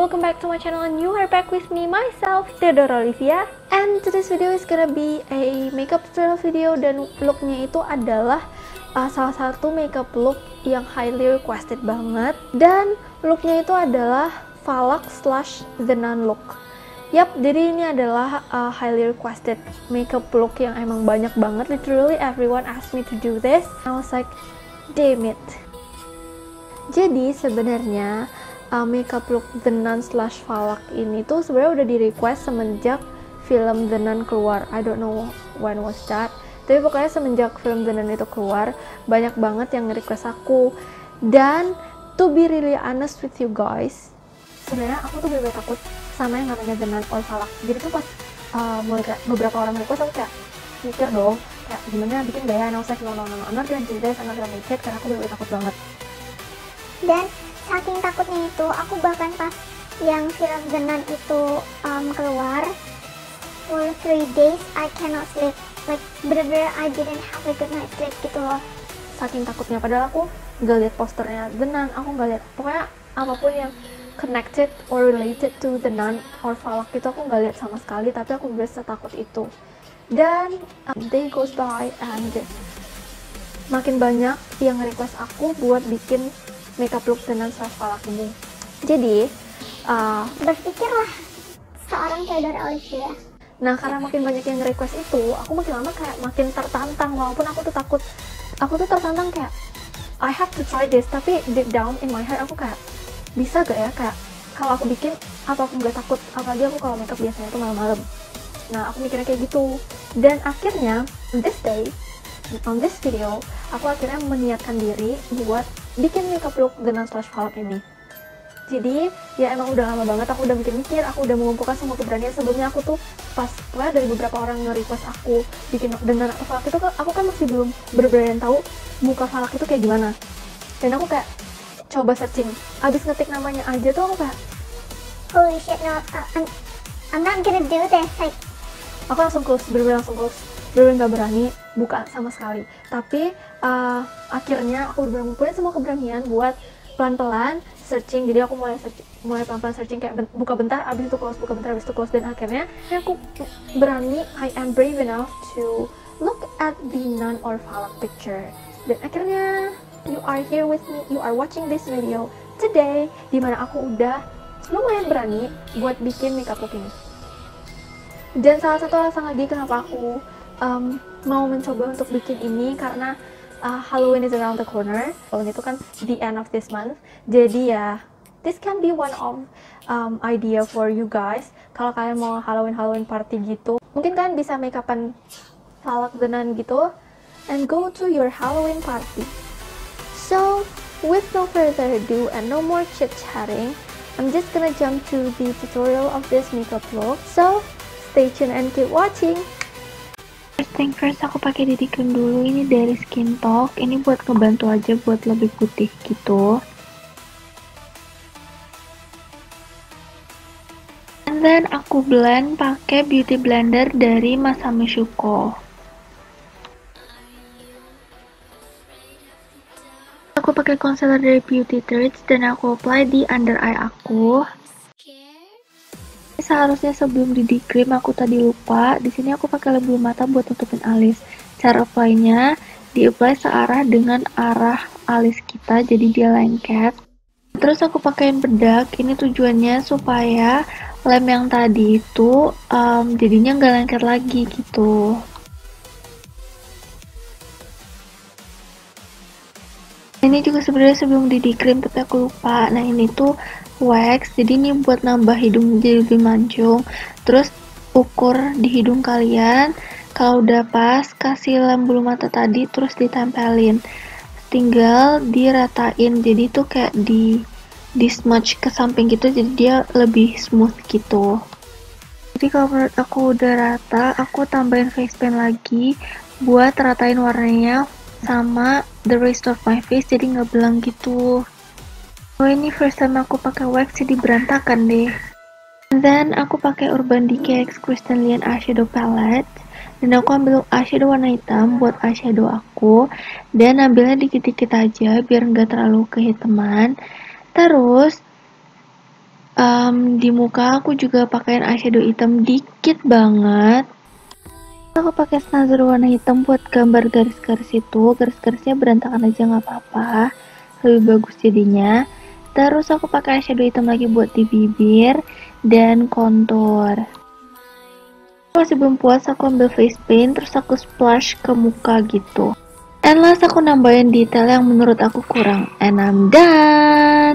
welcome back to my channel and you are back with me myself Theodora Olivia and today's video is gonna be a makeup tutorial video dan looknya itu adalah uh, salah satu makeup look yang highly requested banget dan looknya itu adalah Falak slash The Nun look Yap, jadi ini adalah uh, highly requested makeup look yang emang banyak banget. Literally everyone asked me to do this. I was like, damn it. Jadi sebenarnya uh, makeup look The Nun slash Falak ini tuh sebenarnya udah di request semenjak film The Nun keluar. I don't know when was that. Tapi pokoknya semenjak film The Nun itu keluar, banyak banget yang request aku. Dan to be really honest with you guys, sebenarnya aku tuh bener takut sama yang namanya The Nun or Falak. Jadi tuh pas uh, beberapa orang request aku kayak mikir dong kayak gimana bikin gaya like no no no no I'm not gonna do this I'm karena aku bener takut banget dan saking takutnya itu aku bahkan pas yang film The Nun itu um, keluar for three days I cannot sleep. Like bener-bener I didn't have a good night sleep gitu loh. Saking takutnya padahal aku nggak lihat posternya The Nun. Aku nggak lihat. Pokoknya apa pun yang connected or related to The Nun or Falak itu aku nggak lihat sama sekali tapi aku berasa takut itu. Dan um, day goes by and makin banyak yang request aku buat bikin makeup look dengan falak ini. Jadi uh, berpikirlah. Seorang Theodore Olivia nah karena makin banyak yang request itu aku makin lama kayak makin tertantang walaupun aku tuh takut. Aku tuh tertantang kayak I have to try this tapi deep down in my heart aku kayak bisa gak ya? Kayak kalau aku bikin apa aku nggak takut apalagi aku kalau makeup biasanya tuh malam-malam. Nah aku mikirnya kayak gitu. Dan akhirnya this day on this video aku akhirnya meniatkan diri buat bikin makeup look dengan slash palette ini. Jadi ya emang udah lama banget aku udah mikir-mikir aku udah mengumpulkan semua keberanian. Sebelumnya aku tuh pas pokoknya dari beberapa orang nge-request aku bikin dengan falak itu aku kan masih belum bener-bener tahu muka falak itu kayak gimana. Dan aku kayak coba searching. Abis ngetik namanya aja tuh aku kayak holy shit no I'm, I'm not gonna do this like aku langsung close bener-bener langsung close. Bener-bener gak berani buka sama sekali. Tapi uh, akhirnya aku udah ngumpulin semua keberanian buat pelan-pelan searching. Jadi aku mulai searching, mulai pelan-pelan searching kayak buka bentar abis itu close buka bentar abis itu close. Dan akhirnya aku berani I am brave enough to look at the nun or picture. Dan akhirnya you are here with me you are watching this video today di mana aku udah lumayan berani buat bikin makeup look ini. Dan salah satu alasan lagi kenapa aku um, mau mencoba untuk bikin ini karena uh, Halloween is around the corner. Halloween itu kan the end of this month. Jadi ya, this can be one of um, idea for you guys. Kalau kalian mau Halloween Halloween party gitu, mungkin kalian bisa make upan falak denan gitu, and go to your Halloween party. So, with no further ado and no more chit chatting, I'm just gonna jump to the tutorial of this makeup look. So, stay tuned and keep watching. First thing first aku pakai DD cream dulu ini dari Skin Talk. Ini buat ngebantu aja buat lebih putih gitu. And then aku blend pakai beauty blender dari Masami Shuko. Aku pakai concealer dari Beauty Tricks dan aku apply di under eye aku seharusnya sebelum di cream aku tadi lupa di sini aku pakai lem bulu mata buat tutupin alis. Cara apply-nya di apply searah dengan arah alis kita jadi dia lengket. Terus aku pakaiin bedak ini tujuannya supaya lem yang tadi itu um, jadinya nggak lengket lagi gitu. Ini juga sebenarnya sebelum di cream tapi aku lupa. Nah ini tuh wax jadi ini buat nambah hidung jadi lebih mancung. Terus ukur di hidung kalian. Kalau udah pas kasih lem bulu mata tadi terus ditempelin. Tinggal diratain jadi tuh kayak di di smudge ke samping gitu jadi dia lebih smooth gitu. Jadi kalau menurut aku udah rata aku tambahin face paint lagi buat ratain warnanya sama the rest of my face jadi nggak belang gitu Oh ini first time aku pakai wax jadi berantakan deh. And then aku pakai Urban Decay X Crystalline Eyeshadow Palette dan aku ambil eyeshadow warna hitam buat eyeshadow aku dan ambilnya dikit-dikit aja biar nggak terlalu kehitaman. Terus Um, di muka aku juga pakaiin eyeshadow hitam dikit banget. Aku pakai snazzer warna hitam buat gambar garis-garis itu. Garis-garisnya berantakan aja nggak apa-apa. Lebih bagus jadinya. Terus aku pakai eyeshadow hitam lagi buat di bibir dan kontur. Masih belum puas aku ambil face paint terus aku splash ke muka gitu. And last aku nambahin detail yang menurut aku kurang. And I'm done.